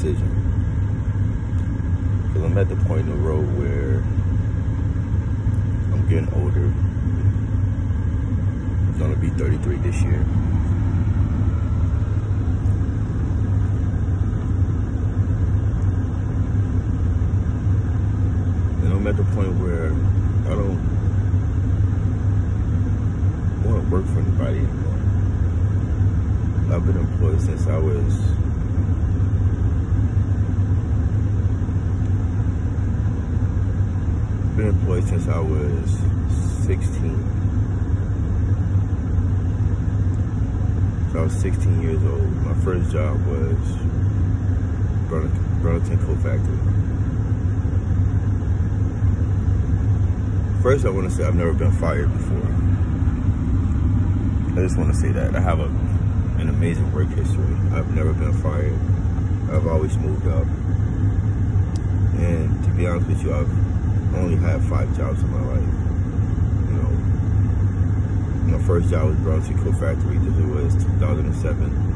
decision. Because I'm at the point in the road where I'm getting older. I'm gonna be 33 this year. And I'm at the point where I don't want to work for anybody anymore. I've been employed since I was been employed since I was 16. So I was 16 years old. My first job was Burlington, Burlington Coat Factory. First, I want to say I've never been fired before. I just want to say that I have a an amazing work history. I've never been fired. I've always moved up. And to be honest with you, I've only had five jobs in my life. You know, my first job was Burlington Coat Factory. This was 2007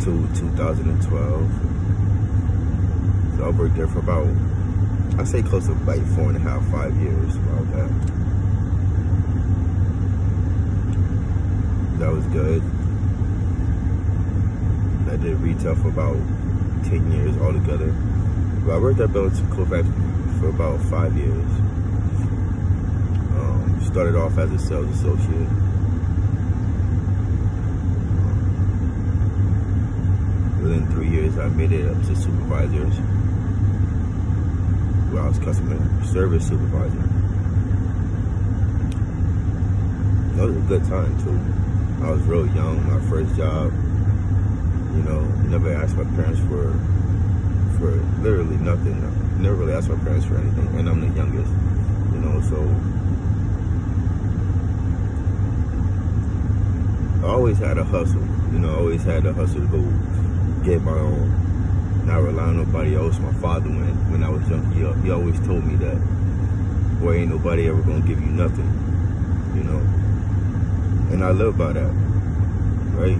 to 2012. So I worked there for about, I say close to like four and a half, five years, about that. That was good. I did retail for about 10 years altogether. But I worked at Burlington Coat Factory for about five years. Um, started off as a sales associate. Within three years, I made it up to supervisors. Well, I was customer service supervisor. That was a good time too. I was real young, my first job. You know, never asked my parents for for literally nothing. Never really asked my parents for anything, and I'm the youngest. You know, so I always had a hustle. You know, I always had a hustle to go get my own, not rely on nobody else. My father, when when I was young, he, he always told me that, boy, ain't nobody ever gonna give you nothing. You know, and I live by that, right?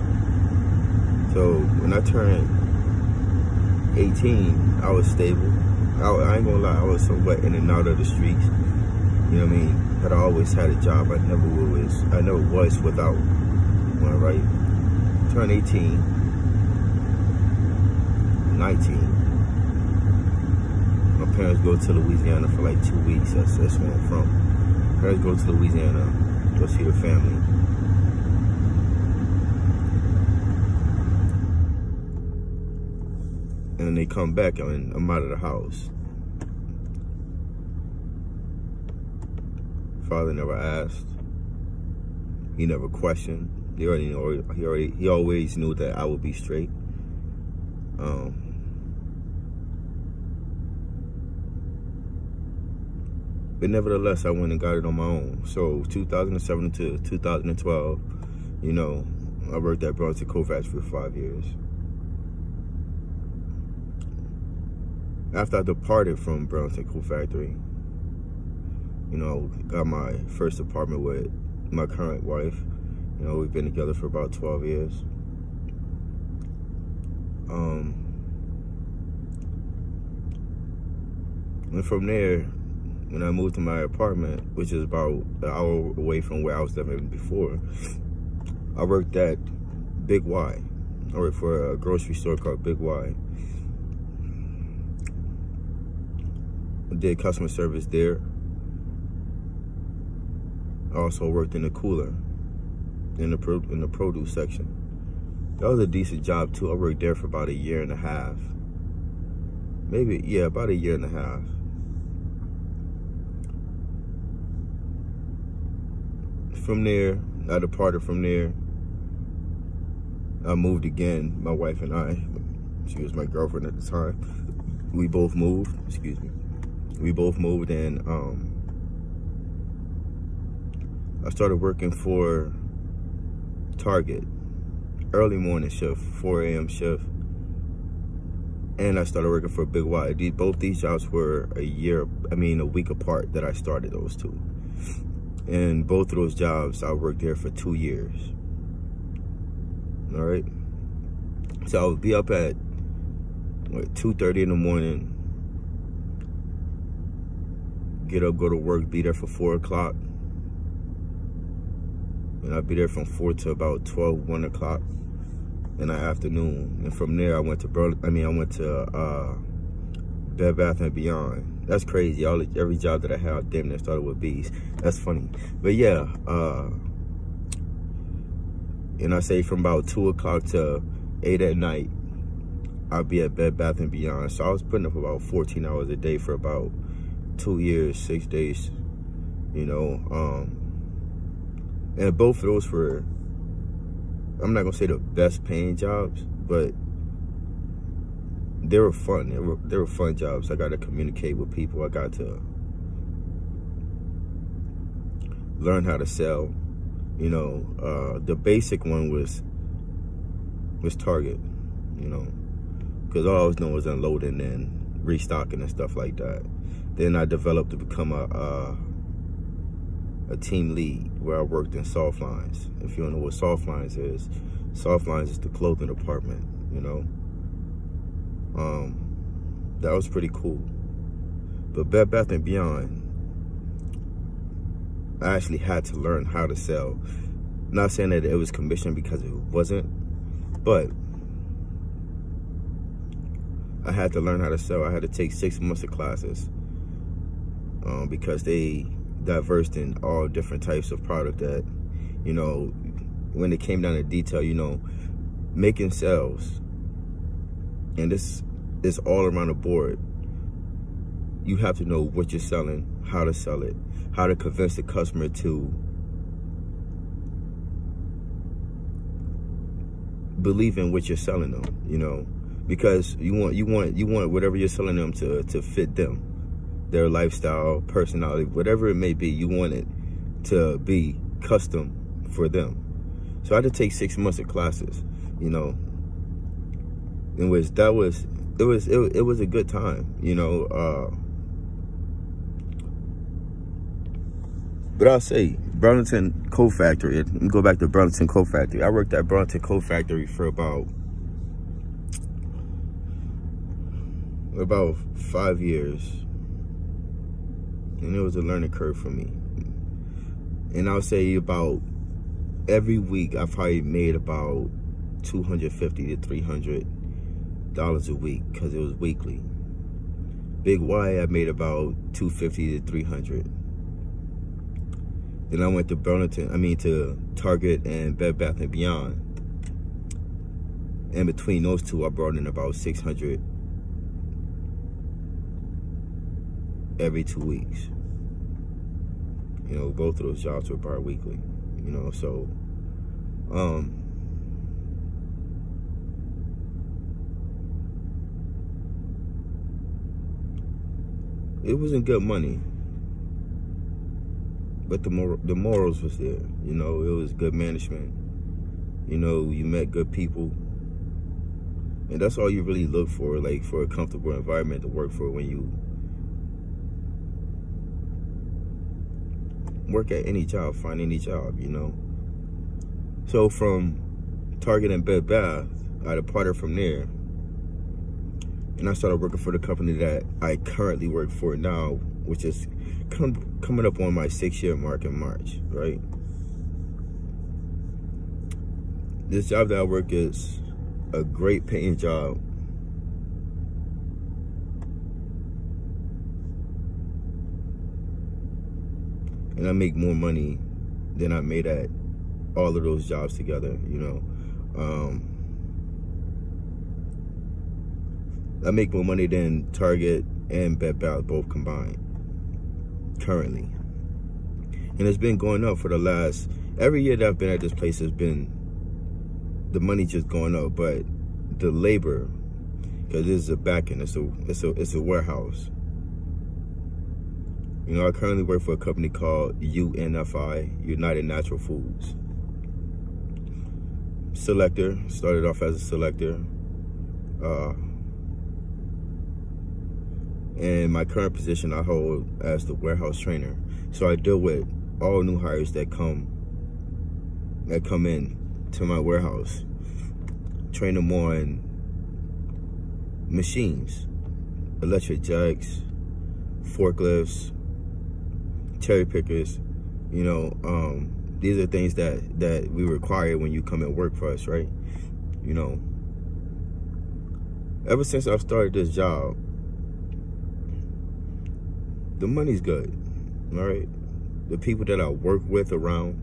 So when I turned 18, I was stable. I, I, ain't gonna lie, I was so wet in and out of the streets. You know what I mean? But I always had a job. I never was. I never was without one. Right? Turned 18, 19. My parents go to Louisiana for like two weeks. That's that's where I'm from. Parents go to Louisiana, go see their family. And then they come back and I'm out of the house. Father never asked. He never questioned. He already know. He already. He always knew that I would be straight. Um. But nevertheless, I went and got it on my own. So 2007 to 2012, you know, I worked at Coat Factory for five years. After I departed from Burlington Coat Factory, you know, got my first apartment with my current wife. You know, we've been together for about 12 years. Um, and from there, when I moved to my apartment, which is about an hour away from where I was living before, I worked at Big Y. I worked for a grocery store called Big Y. did customer service there. I also worked in the cooler, in the pro, in the produce section. That was a decent job too. I worked there for about a year and a half. Maybe, yeah, about a year and a half. from there, I departed from there. I moved again, my wife and I. She was my girlfriend at the time. We both moved, excuse me. We both moved and um, I started working for Target, early morning shift, 4 a.m. shift. And I started working for Big Y. These, both these jobs were a year, I mean, a week apart that I started those two. And both of those jobs, I worked there for two years. All right. So I would be up at what, 2.30 in the morning, get up, go to work, be there for 4 o'clock. And I'd be there from 4 to about 12, 1 o'clock in the afternoon. And from there, I went to, Bur I mean, I went to uh, Bed Bath and Beyond. That's crazy. All Every job that I had, damn near started with bees. That's funny. But yeah, uh, and I say from about 2 o'clock to 8 at night, I'll be at Bed Bath and Beyond. So I was putting up about 14 hours a day for about two years, six days, you know. Um, and both of those were, I'm not gonna say the best paying jobs, but they were fun. They were, they were fun jobs. I got to communicate with people. I got to learn how to sell. You know, uh, the basic one was was Target. You know, because all I was doing was unloading and restocking and stuff like that. Then I developed to become a a team lead where I worked in soft lines. If you don't know what soft lines is, soft lines is the clothing department. You know, um, that was pretty cool. But Bed Bath and Beyond, I actually had to learn how to sell. Not saying that it was commission because it wasn't, but I had to learn how to sell. I had to take six months of classes um, because they diversed in all different types of product that, you know, when it came down to detail, you know, making sales, and this is all around the board. You have to know what you're selling, how to sell it, how to convince the customer to believe in what you're selling them, you know, because you want you want you want whatever you're selling them to to fit them, their lifestyle, personality, whatever it may be. You want it to be custom for them. So I had to take six months of classes, you know, in which that was it was it, it was a good time, you know. Uh, but I'll say Burlington Coat Factory. Let me go back to Burlington Coat Factory. I worked at Burlington Coat Factory for about about five years, and it was a learning curve for me. And I'll say about every week I probably made about 250 to 300 dollars a week because it was weekly. Big Y I made about 250 to 300. Then I went to Burlington, I mean to Target and Bed Bath and Beyond. And between those two, I brought in about 600 every two weeks. You know, both of those jobs were bi-weekly, you know, so, um, it wasn't good money but the mor the morals was there. You know, it was good management. You know, you met good people. And that's all you really look for, like for a comfortable environment to work for when you work at any job, find any job, you know. So from Target and Bed Bath, I departed from there. And I started working for the company that I currently work for now, which is come, coming up on my six year mark in March, right? This job that I work is a great paying job. And I make more money than I made at all of those jobs together, you know. Um, I make more money than Target and Bed Bath both combined currently. And it's been going up for the last every year that I've been at this place has been the money just going up, but the labor, because this is a back end, it's a it's a it's a warehouse. You know, I currently work for a company called UNFI, United Natural Foods. Selector, started off as a selector. Uh, and my current position I hold as the warehouse trainer. So I deal with all new hires that come that come in to my warehouse. Train them on machines, electric jacks, forklifts, cherry pickers. You know, um, these are things that that we require when you come and work for us, right? You know, ever since I've started this job, the money's good, all right? The people that I work with around,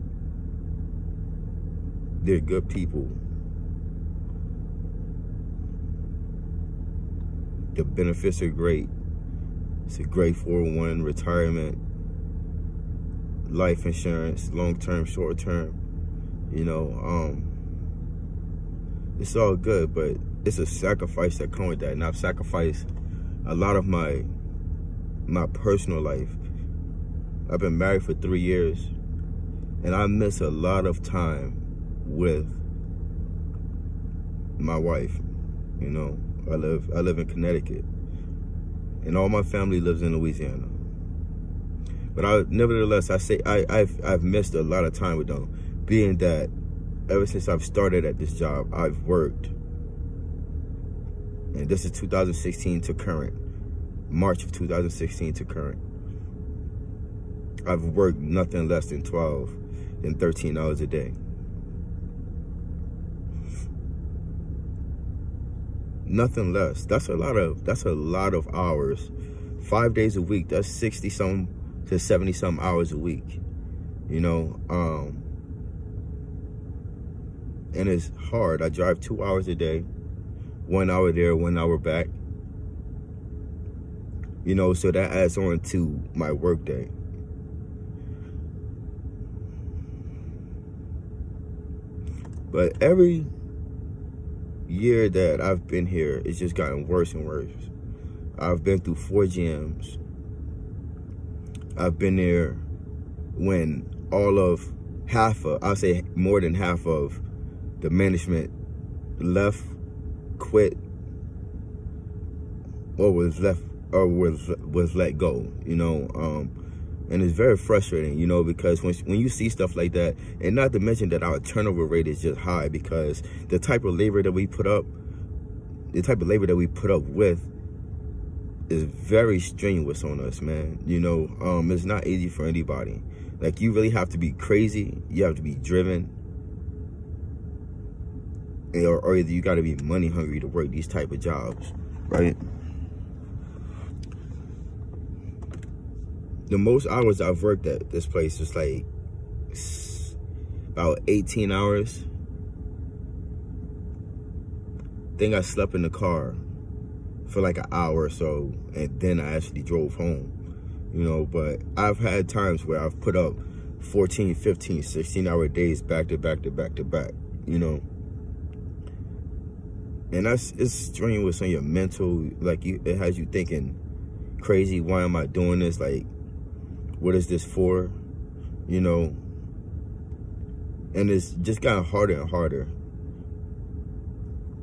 they're good people. The benefits are great. It's a great 401 retirement, life insurance, long-term, short-term. You know, um, it's all good, but it's a sacrifice that comes with that. And I've sacrificed a lot of my my personal life. I've been married for three years, and I miss a lot of time with my wife. You know, I live I live in Connecticut, and all my family lives in Louisiana. But I, nevertheless, I say I, I've I've missed a lot of time with them, being that ever since I've started at this job, I've worked, and this is 2016 to current. March of 2016 to current. I've worked nothing less than 12 and 13 hours a day. Nothing less. That's a lot of that's a lot of hours. Five days a week. That's 60 some to 70 some hours a week. You know, um, and it's hard. I drive two hours a day, one hour there, one hour back you know, so that adds on to my workday. But every year that I've been here, it's just gotten worse and worse. I've been through four GMs. I've been there when all of half of, I'll say more than half of the management left, quit, or was left or was was let go you know um, and it's very frustrating you know because when when you see stuff like that and not to mention that our turnover rate is just high because the type of labor that we put up the type of labor that we put up with is very strenuous on us man. You know um, it's not easy for anybody. Like you really have to be crazy. You have to be driven. Or, or either you got to be money hungry to work these type of jobs right? The most hours I've worked at this place is like about 18 hours. Think I slept in the car for like an hour or so, and then I actually drove home. You know, but I've had times where I've put up 14, 15, 16 hour days back to back to back to back, you know. And that's it's strenuous on your mental, like you it has you thinking crazy, why am I doing this? Like what is this for? You know, and it's just gotten harder and harder.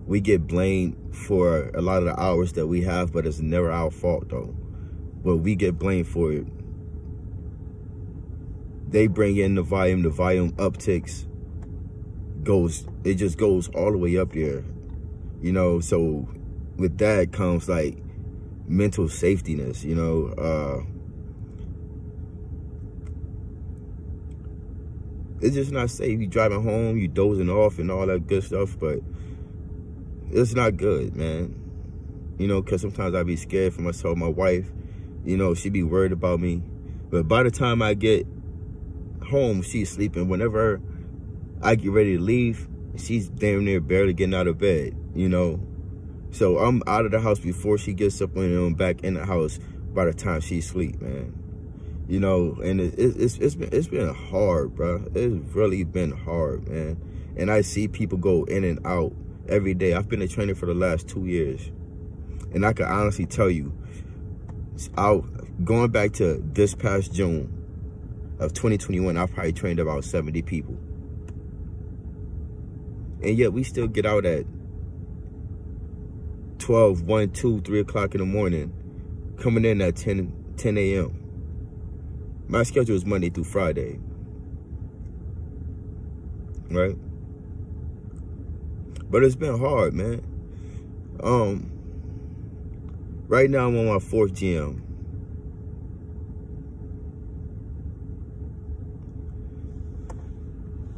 We get blamed for a lot of the hours that we have, but it's never our fault though. But we get blamed for it. They bring in the volume, the volume upticks, goes, it just goes all the way up there. You know, so with that comes like mental safetyness, you know, uh, it's just not safe. You driving home, you dozing off and all that good stuff, but it's not good, man. You know, because sometimes I be scared for myself. My wife, you know, she be worried about me. But by the time I get home, she's sleeping. Whenever I get ready to leave, she's damn near barely getting out of bed, you know. So I'm out of the house before she gets up and I'm back in the house by the time she sleep, man. You know, and it, it, it's it's been it's been hard, bro. It's really been hard, man. And I see people go in and out every day. I've been a trainer for the last two years, and I can honestly tell you, out going back to this past June of 2021, I probably trained about 70 people. And yet we still get out at 12, 1, 2, 3 o'clock in the morning, coming in at 10, 10 a.m. My schedule is Monday through Friday. Right? But it's been hard, man. Um, right now I'm on my fourth GM.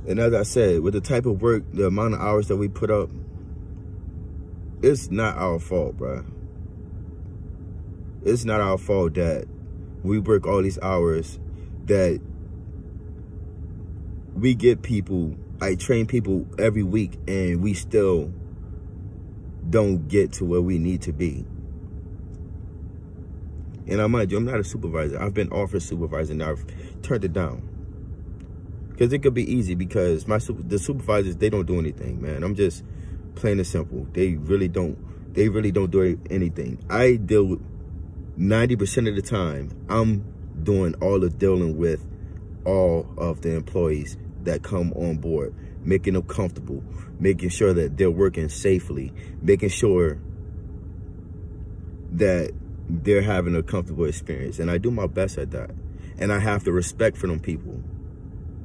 And as I said, with the type of work, the amount of hours that we put up, it's not our fault, bro. It's not our fault that we work all these hours, that we get people, I train people every week, and we still don't get to where we need to be. And I you, I'm not a supervisor. I've been offered supervisor and I've turned it down. Because it could be easy because my the supervisors they don't do anything man. I'm just plain and simple. They really don't they really don't do anything. I deal with 90% of the time i'm doing all the dealing with all of the employees that come on board making them comfortable making sure that they're working safely making sure that they're having a comfortable experience and i do my best at that and i have the respect for them people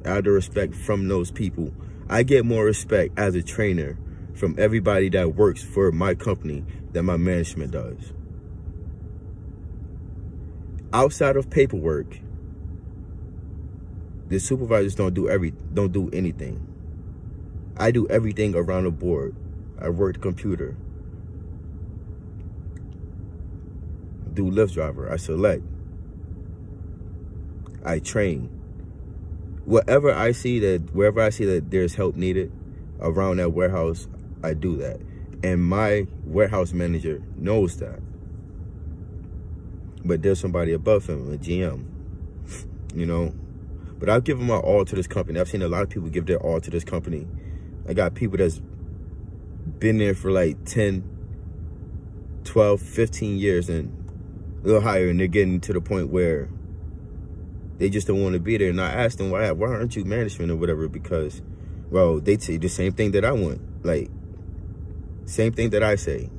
out of respect from those people. I get more respect as a trainer from everybody that works for my company than my management does. Outside of paperwork, the supervisors don't do every don't do anything. I do everything around the board. I work the computer. Do lift driver. I select. I train whatever I see that wherever I see that there's help needed around that warehouse, I do that. And my warehouse manager knows that. But there's somebody above him, a GM, you know. But I've given my all to this company. I've seen a lot of people give their all to this company. I got people that's been there for like 10, 12, 15 years and a little higher. And they're getting to the point where they just don't want to be there. And I asked them, why, why aren't you management or whatever? Because, well, they say the same thing that I want. Like, same thing that I say.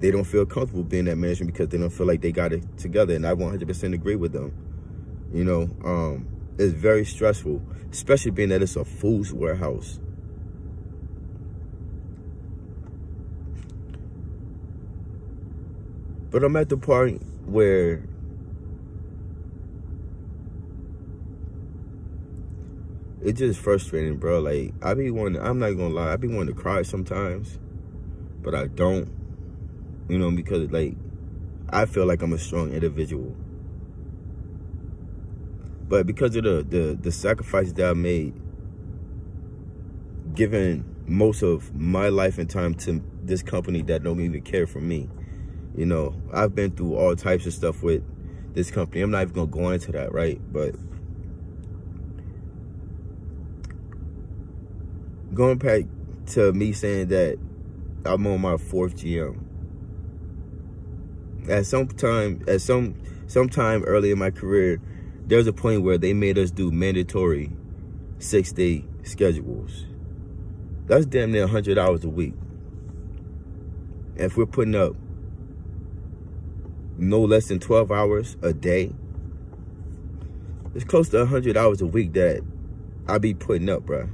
They don't feel comfortable being that management because they don't feel like they got it together. And I 100% agree with them. You know, um, it's very stressful, especially being that it's a food's warehouse. But I'm at the point where it's just frustrating, bro. Like I be wanting, I'm not gonna lie, I be wanting to cry sometimes, but I don't. You know, because like I feel like I'm a strong individual, but because of the the the sacrifices that I made, giving most of my life and time to this company that don't even care for me. You know, I've been through all types of stuff with this company. I'm not even gonna go into that, right? But going back to me saying that I'm on my fourth GM. At some time, at some sometime early in my career, there was a point where they made us do mandatory six day schedules. That's damn near 100 hours a week. And if we're putting up no less than 12 hours a day, it's close to 100 hours a week that I be putting up, bruh.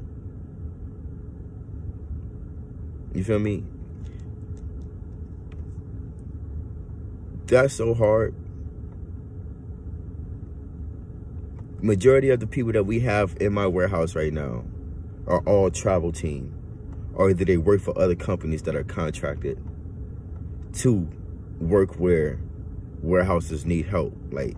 You feel me? That's so hard. Majority of the people that we have in my warehouse right now are all travel team. Or either they work for other companies that are contracted to work where warehouses need help. Like,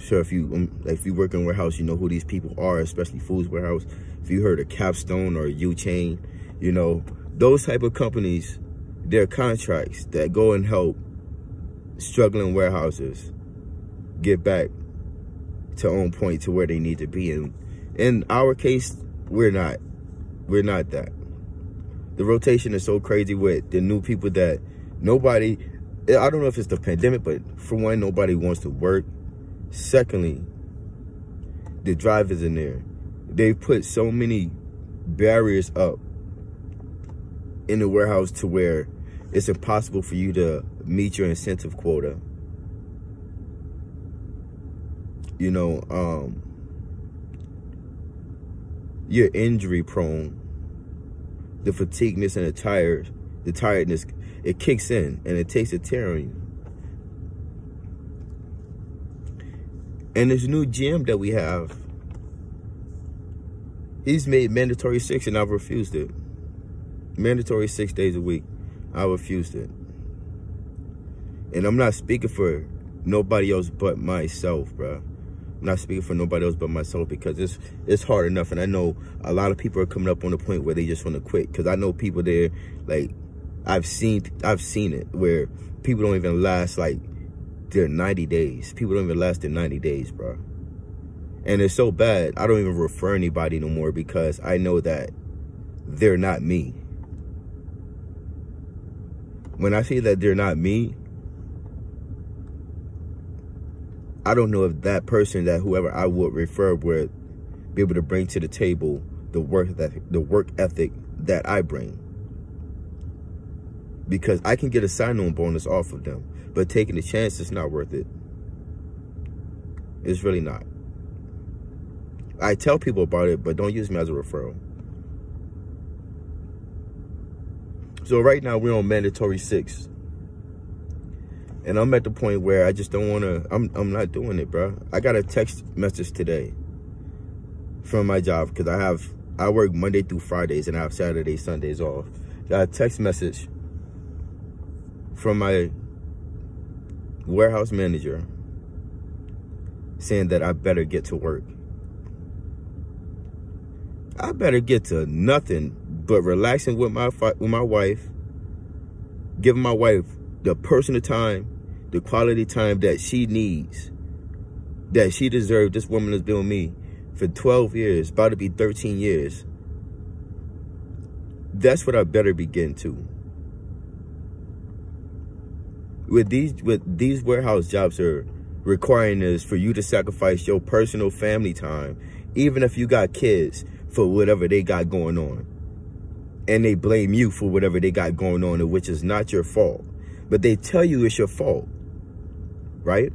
sure, if you um, if you work in warehouse, you know who these people are, especially foods warehouse. If you heard of Capstone or U Chain, you know those type of companies, their contracts that go and help struggling warehouses get back to on point to where they need to be. And in our case, we're not. We're not that. The rotation is so crazy with the new people that nobody, I don't know if it's the pandemic, but for one, nobody wants to work. Secondly, the drivers in there, they put so many barriers up in the warehouse to where it's impossible for you to meet your incentive quota. You know, um, you're injury prone. The fatigueness and the tired, the tiredness, it kicks in and it takes a tear on you. And this new GM that we have, he's made mandatory six and I've refused it. Mandatory six days a week. I refused it. And I'm not speaking for nobody else but myself, bro. I'm not speaking for nobody else but myself because it's it's hard enough. And I know a lot of people are coming up on the point where they just want to quit. Because I know people there, like, I've seen I've seen it where people don't even last like their 90 days. People don't even last their 90 days, bro. And it's so bad, I don't even refer anybody no more because I know that they're not me. When I say that they're not me, I don't know if that person that whoever I would refer would be able to bring to the table the work that the work ethic that I bring. Because I can get a sign-on bonus off of them, but taking the chance is not worth it. It's really not. I tell people about it, but don't use me as a referral. So right now we're on mandatory six. And I'm at the point where I just don't want to, I'm, I'm not doing it, bro. I got a text message today from my job because I have, I work Monday through Fridays and I have Saturdays, Sundays off. Got a text message from my warehouse manager saying that I better get to work. I better get to nothing but relaxing with my with my wife, giving my wife the personal time the quality time that she needs, that she deserves. This woman has been with me for 12 years, about to be 13 years. That's what I better begin to. With these with these warehouse jobs are requiring is for you to sacrifice your personal family time, even if you got kids, for whatever they got going on. And they blame you for whatever they got going on, which is not your fault. But they tell you it's your fault right?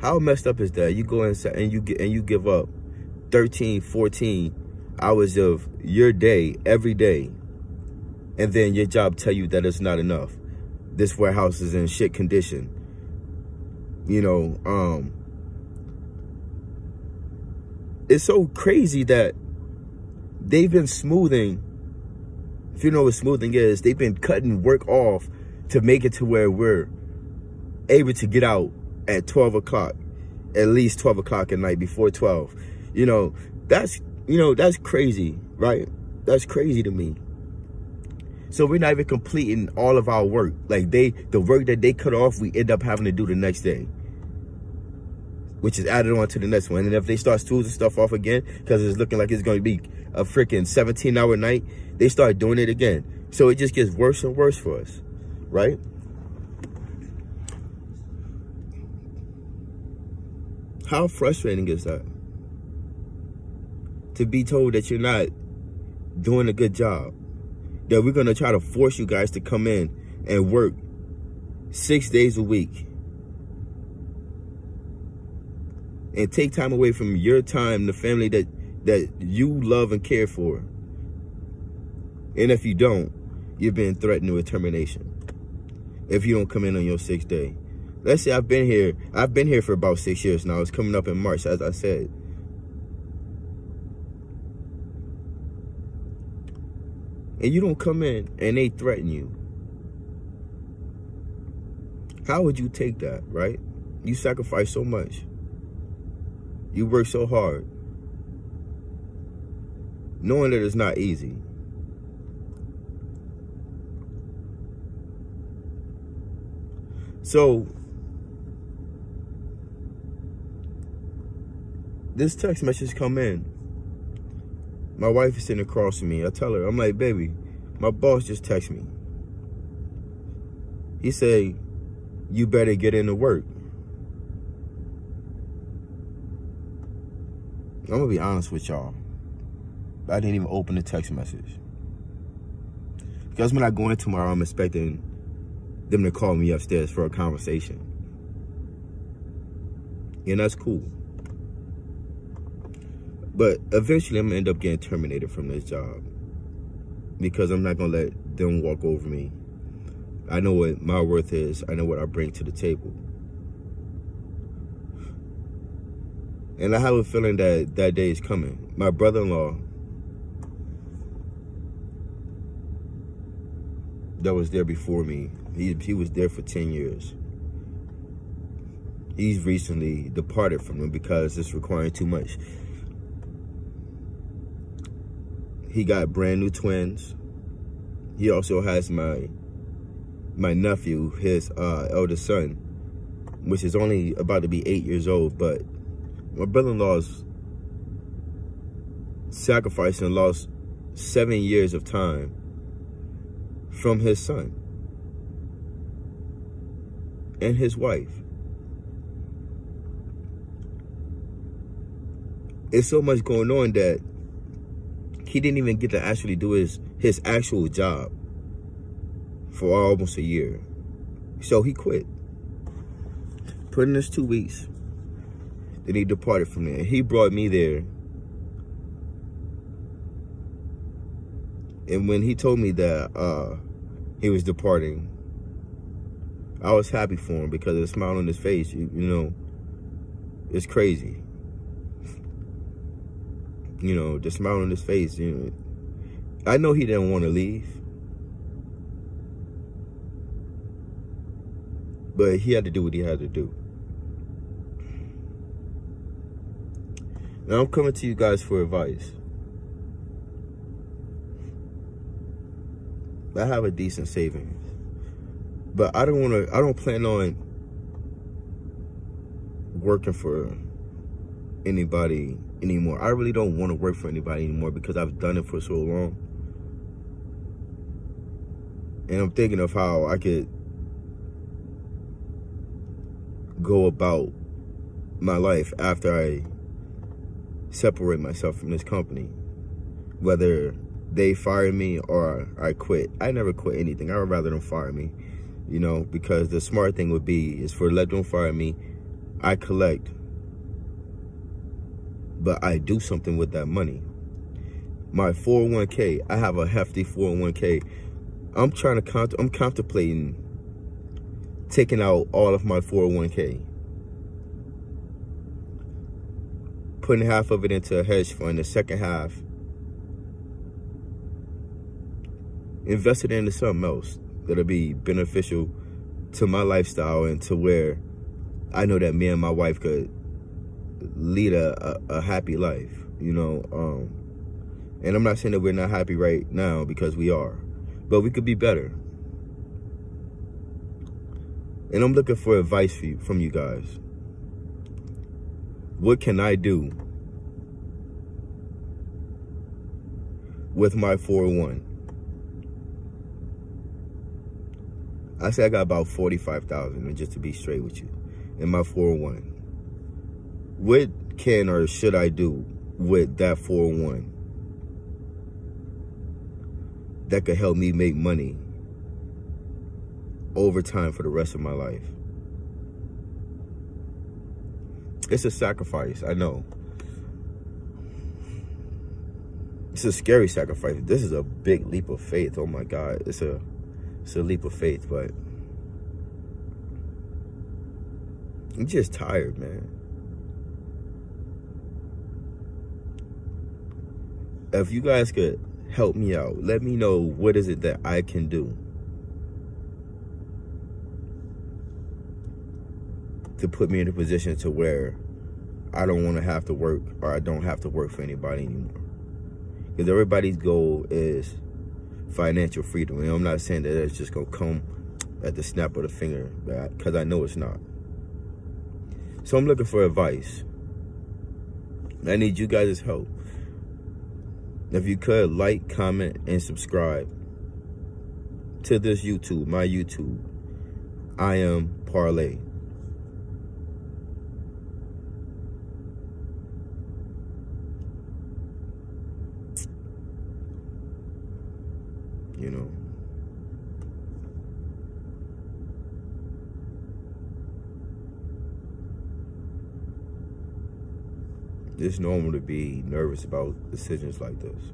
How messed up is that? You go inside and you get and you give up 13, 14 hours of your day every day. And then your job tell you that it's not enough. This warehouse is in shit condition. You know, um it's so crazy that they've been smoothing if you know what smoothing is, they've been cutting work off to make it to where we're able to get out at 12 o'clock, at least 12 o'clock at night before 12. You know, that's, you know, that's crazy, right? That's crazy to me. So we're not even completing all of our work. Like they, the work that they cut off, we end up having to do the next day. Which is added on to the next one. And if they start stoozing stuff off again, because it's looking like it's going to be a freaking 17 hour night, they start doing it again. So it just gets worse and worse for us, right? How frustrating is that? To be told that you're not doing a good job. That we're going to try to force you guys to come in and work six days a week. And take time away from your time, the family that, that you love and care for. And if you don't, you're being threatened with termination. If you don't come in on your sixth day. Let's say I've been here, I've been here for about six years now. It's coming up in March, as I said. And you don't come in and they threaten you. How would you take that, right? You sacrifice so much. You work so hard. Knowing that it's not easy. So this text message come in. My wife is sitting across from me. I tell her, I'm like, baby, my boss just texted me. He say, you better get into work. I'm gonna be honest with y'all. I didn't even open the text message. Because when I go in tomorrow, I'm expecting them to call me upstairs for a conversation. And that's cool. But eventually I'm gonna end up getting terminated from this job. Because I'm not gonna let them walk over me. I know what my worth is. I know what I bring to the table. And I have a feeling that that day is coming. My brother-in-law that was there before me, he, he was there for 10 years. He's recently departed from them because it's requiring too much. He got brand new twins. He also has my my nephew, his uh, eldest son, which is only about to be eight years old. But my brother-in-law's sacrificed and lost seven years of time from his son and his wife. It's so much going on that he didn't even get to actually do his his actual job for almost a year. So he quit. Put in his two weeks. Then he departed from there. And he brought me there. And when he told me that uh, he was departing, I was happy for him because the smile on his face, you, you know, it's crazy you know, the smile on his face. You know, I know he didn't want to leave. But he had to do what he had to do. Now I'm coming to you guys for advice. I have a decent savings. But I don't want to, I don't plan on working for anybody anymore. I really don't want to work for anybody anymore because I've done it for so long. And I'm thinking of how I could go about my life after I separate myself from this company. Whether they fire me or I quit. I never quit anything. I would rather them fire me, you know, because the smart thing would be is for let them fire me. I collect but I do something with that money. My 401k, I have a hefty 401k. I'm trying to, count I'm contemplating taking out all of my 401k. Putting half of it into a hedge fund, the second half invested into something else that'll be beneficial to my lifestyle and to where I know that me and my wife could lead a, a, a happy life, you know. Um, and I'm not saying that we're not happy right now because we are, but we could be better. And I'm looking for advice for you, from you guys. What can I do with my 401? I say I got about 45,000 and just to be straight with you in my 401 what can or should I do with that 401 that could help me make money over time for the rest of my life? It's a sacrifice, I know. It's a scary sacrifice. This is a big leap of faith. Oh my God. It's a it's a leap of faith, but I'm just tired, man. if you guys could help me out, let me know what is it that I can do to put me in a position to where I don't want to have to work or I don't have to work for anybody anymore. Because everybody's goal is financial freedom. And I'm not saying that it's just going to come at the snap of the finger because I know it's not. So I'm looking for advice. I need you guys' help. If you could like, comment, and subscribe to this YouTube, my YouTube. I am Parlae. You know. It's normal to be nervous about decisions like this.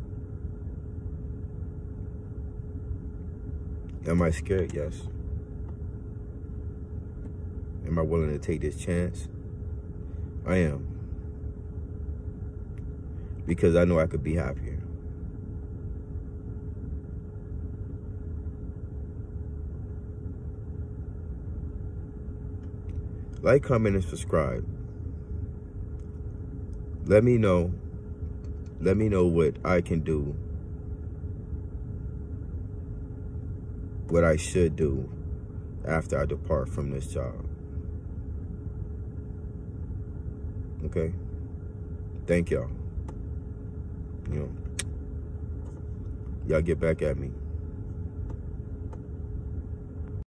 Am I scared? Yes. Am I willing to take this chance? I am. Because I know I could be happier. Like, comment, and subscribe let me know. Let me know what I can do. What I should do after I depart from this job. Okay? Thank y'all. You know, y'all get back at me.